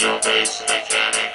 your bass mechanic.